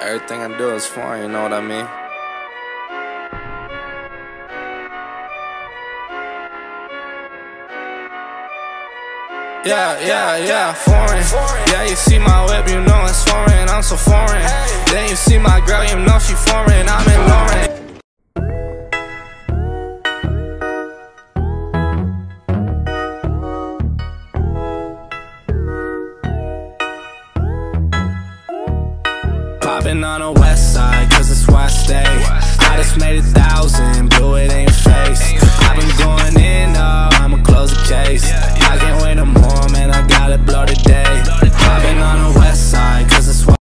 Everything I do is foreign, you know what I mean? Yeah, yeah, yeah, foreign. Yeah, you see my whip, you know it's foreign. I'm so foreign. Then you see my girl, you know Popping on the west side, cause it's where I stay. I just made a thousand,